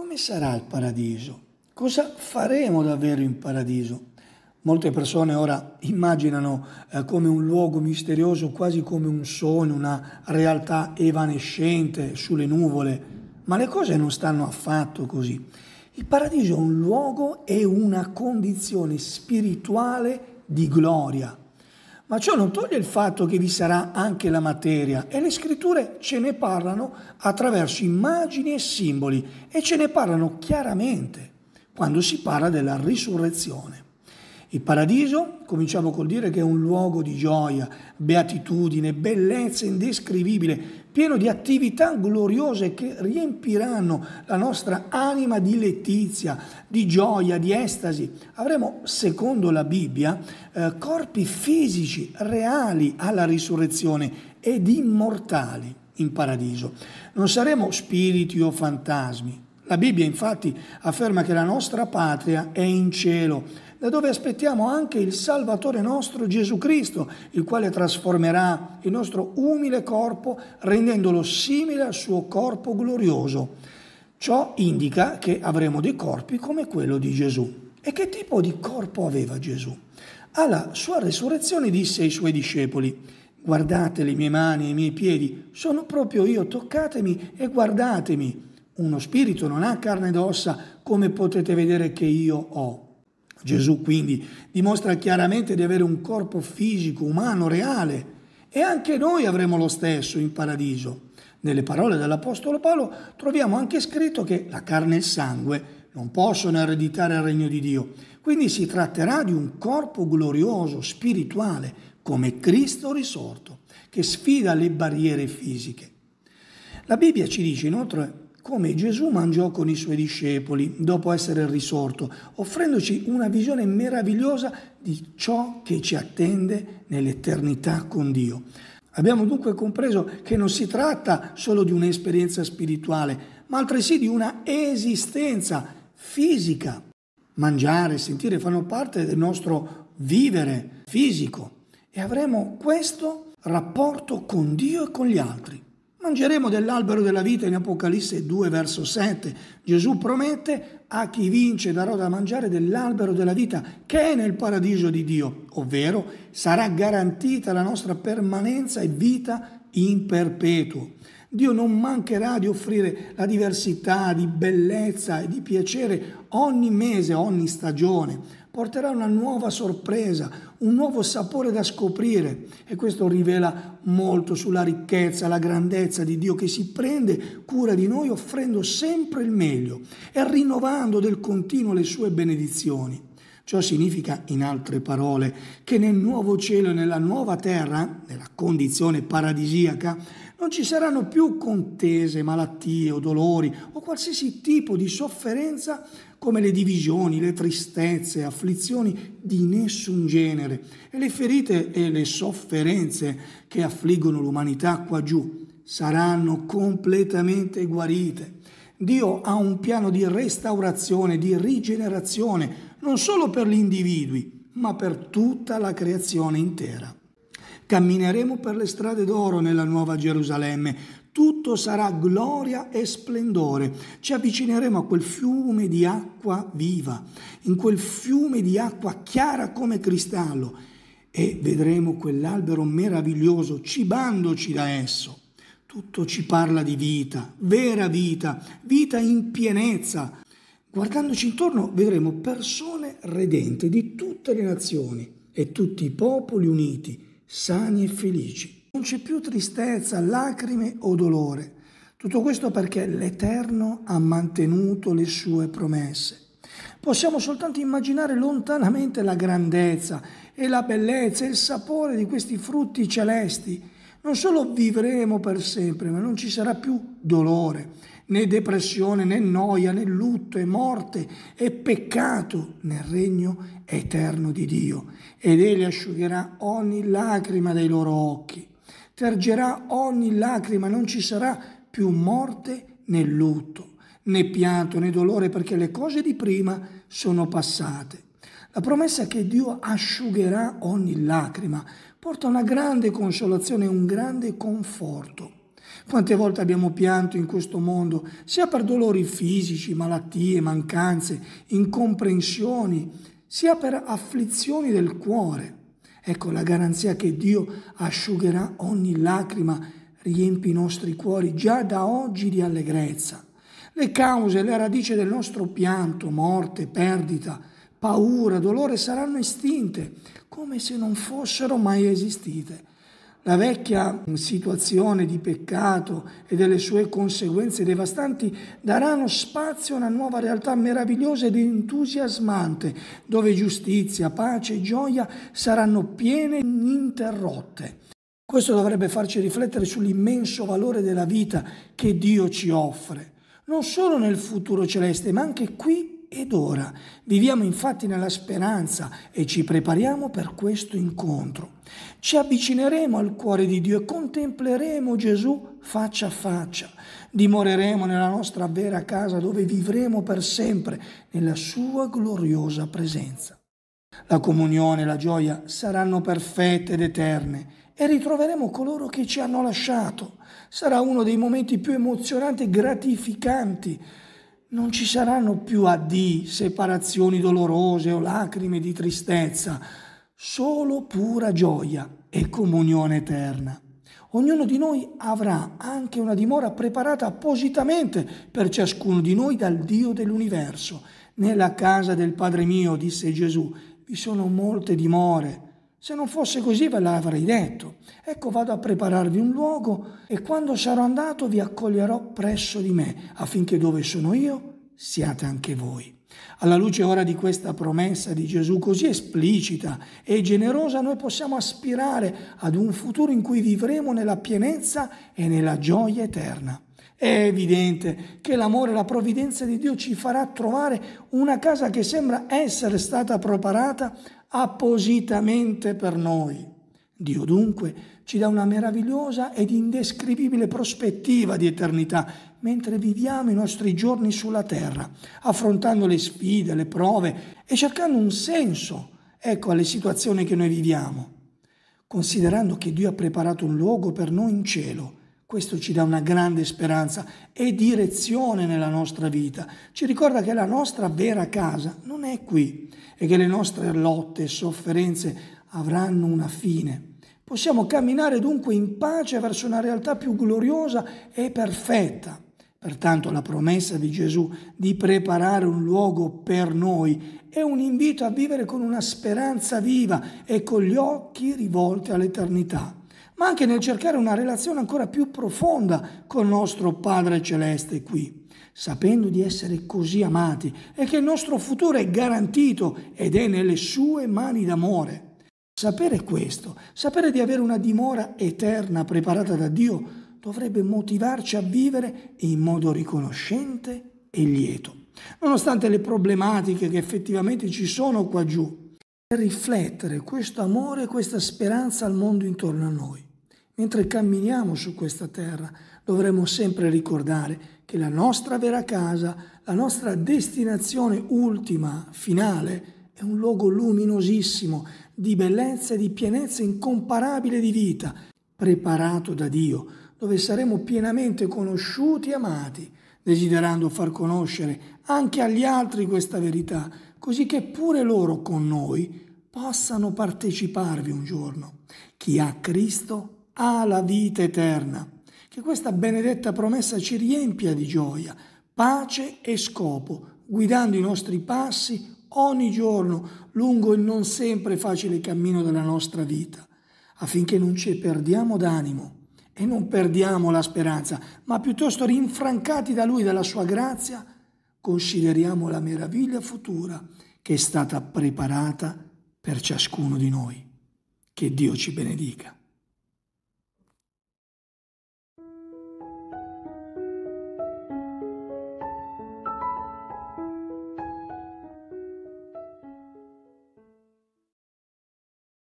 come sarà il paradiso? Cosa faremo davvero in paradiso? Molte persone ora immaginano eh, come un luogo misterioso, quasi come un sogno, una realtà evanescente sulle nuvole, ma le cose non stanno affatto così. Il paradiso è un luogo e una condizione spirituale di gloria. Ma ciò non toglie il fatto che vi sarà anche la materia e le scritture ce ne parlano attraverso immagini e simboli e ce ne parlano chiaramente quando si parla della risurrezione. Il paradiso, cominciamo col dire che è un luogo di gioia, beatitudine, bellezza indescrivibile, pieno di attività gloriose che riempiranno la nostra anima di letizia, di gioia, di estasi. Avremo, secondo la Bibbia, eh, corpi fisici reali alla risurrezione ed immortali in paradiso. Non saremo spiriti o fantasmi. La Bibbia infatti afferma che la nostra patria è in cielo da dove aspettiamo anche il Salvatore nostro Gesù Cristo, il quale trasformerà il nostro umile corpo rendendolo simile al suo corpo glorioso. Ciò indica che avremo dei corpi come quello di Gesù. E che tipo di corpo aveva Gesù? Alla sua resurrezione disse ai suoi discepoli, guardate le mie mani e i miei piedi, sono proprio io, toccatemi e guardatemi. Uno spirito non ha carne ed ossa come potete vedere che io ho. Gesù quindi dimostra chiaramente di avere un corpo fisico, umano, reale e anche noi avremo lo stesso in paradiso. Nelle parole dell'Apostolo Paolo troviamo anche scritto che la carne e il sangue non possono ereditare il regno di Dio. Quindi si tratterà di un corpo glorioso, spirituale, come Cristo risorto, che sfida le barriere fisiche. La Bibbia ci dice inoltre come Gesù mangiò con i suoi discepoli dopo essere risorto, offrendoci una visione meravigliosa di ciò che ci attende nell'eternità con Dio. Abbiamo dunque compreso che non si tratta solo di un'esperienza spirituale, ma altresì di una esistenza fisica. Mangiare sentire fanno parte del nostro vivere fisico e avremo questo rapporto con Dio e con gli altri. Mangeremo dell'albero della vita in Apocalisse 2 verso 7. Gesù promette a chi vince darò da mangiare dell'albero della vita che è nel paradiso di Dio, ovvero sarà garantita la nostra permanenza e vita in perpetuo. Dio non mancherà di offrire la diversità di bellezza e di piacere ogni mese, ogni stagione porterà una nuova sorpresa, un nuovo sapore da scoprire e questo rivela molto sulla ricchezza, la grandezza di Dio che si prende cura di noi offrendo sempre il meglio e rinnovando del continuo le sue benedizioni. Ciò significa, in altre parole, che nel nuovo cielo e nella nuova terra, nella condizione paradisiaca, non ci saranno più contese, malattie o dolori o qualsiasi tipo di sofferenza come le divisioni, le tristezze, afflizioni di nessun genere e le ferite e le sofferenze che affliggono l'umanità qua giù saranno completamente guarite. Dio ha un piano di restaurazione, di rigenerazione, non solo per gli individui, ma per tutta la creazione intera. Cammineremo per le strade d'oro nella nuova Gerusalemme. Tutto sarà gloria e splendore. Ci avvicineremo a quel fiume di acqua viva, in quel fiume di acqua chiara come cristallo e vedremo quell'albero meraviglioso cibandoci da esso. Tutto ci parla di vita, vera vita, vita in pienezza. Guardandoci intorno vedremo persone redente di tutte le nazioni e tutti i popoli uniti sani e felici. Non c'è più tristezza, lacrime o dolore. Tutto questo perché l'Eterno ha mantenuto le sue promesse. Possiamo soltanto immaginare lontanamente la grandezza e la bellezza e il sapore di questi frutti celesti. Non solo vivremo per sempre, ma non ci sarà più dolore, né depressione, né noia, né lutto e morte e peccato nel regno eterno di Dio. Ed egli asciugherà ogni lacrima dai loro occhi, tergerà ogni lacrima, non ci sarà più morte né lutto, né pianto né dolore, perché le cose di prima sono passate. La promessa che Dio asciugherà ogni lacrima porta una grande consolazione un grande conforto. Quante volte abbiamo pianto in questo mondo, sia per dolori fisici, malattie, mancanze, incomprensioni, sia per afflizioni del cuore. Ecco la garanzia che Dio asciugherà ogni lacrima, riempi i nostri cuori già da oggi di allegrezza. Le cause, le radici del nostro pianto, morte, perdita, paura, dolore saranno estinte, come se non fossero mai esistite. La vecchia situazione di peccato e delle sue conseguenze devastanti daranno spazio a una nuova realtà meravigliosa ed entusiasmante, dove giustizia, pace e gioia saranno piene e ininterrotte. Questo dovrebbe farci riflettere sull'immenso valore della vita che Dio ci offre non solo nel futuro celeste, ma anche qui ed ora. Viviamo infatti nella speranza e ci prepariamo per questo incontro. Ci avvicineremo al cuore di Dio e contempleremo Gesù faccia a faccia. Dimoreremo nella nostra vera casa dove vivremo per sempre nella sua gloriosa presenza. La comunione e la gioia saranno perfette ed eterne e ritroveremo coloro che ci hanno lasciato. Sarà uno dei momenti più emozionanti e gratificanti. Non ci saranno più addì, separazioni dolorose o lacrime di tristezza, solo pura gioia e comunione eterna. Ognuno di noi avrà anche una dimora preparata appositamente per ciascuno di noi dal Dio dell'universo. Nella casa del Padre mio, disse Gesù, vi sono molte dimore se non fosse così ve l'avrei detto. Ecco vado a prepararvi un luogo e quando sarò andato vi accoglierò presso di me, affinché dove sono io siate anche voi. Alla luce ora di questa promessa di Gesù così esplicita e generosa, noi possiamo aspirare ad un futuro in cui vivremo nella pienezza e nella gioia eterna. È evidente che l'amore e la provvidenza di Dio ci farà trovare una casa che sembra essere stata preparata appositamente per noi. Dio dunque ci dà una meravigliosa ed indescrivibile prospettiva di eternità mentre viviamo i nostri giorni sulla terra, affrontando le sfide, le prove e cercando un senso, ecco, alle situazioni che noi viviamo, considerando che Dio ha preparato un luogo per noi in cielo. Questo ci dà una grande speranza e direzione nella nostra vita. Ci ricorda che la nostra vera casa non è qui, e che le nostre lotte e sofferenze avranno una fine. Possiamo camminare dunque in pace verso una realtà più gloriosa e perfetta. Pertanto la promessa di Gesù di preparare un luogo per noi è un invito a vivere con una speranza viva e con gli occhi rivolti all'eternità, ma anche nel cercare una relazione ancora più profonda con il nostro Padre Celeste qui sapendo di essere così amati e che il nostro futuro è garantito ed è nelle sue mani d'amore. Sapere questo, sapere di avere una dimora eterna preparata da Dio, dovrebbe motivarci a vivere in modo riconoscente e lieto, nonostante le problematiche che effettivamente ci sono qua giù, per riflettere questo amore e questa speranza al mondo intorno a noi. Mentre camminiamo su questa terra, dovremo sempre ricordare che la nostra vera casa, la nostra destinazione ultima, finale, è un luogo luminosissimo, di bellezza e di pienezza incomparabile di vita, preparato da Dio, dove saremo pienamente conosciuti e amati, desiderando far conoscere anche agli altri questa verità, così che pure loro con noi possano parteciparvi un giorno. Chi ha Cristo ha la vita eterna che questa benedetta promessa ci riempia di gioia, pace e scopo, guidando i nostri passi ogni giorno lungo il non sempre facile cammino della nostra vita, affinché non ci perdiamo d'animo e non perdiamo la speranza, ma piuttosto rinfrancati da Lui, dalla Sua grazia, consideriamo la meraviglia futura che è stata preparata per ciascuno di noi. Che Dio ci benedica.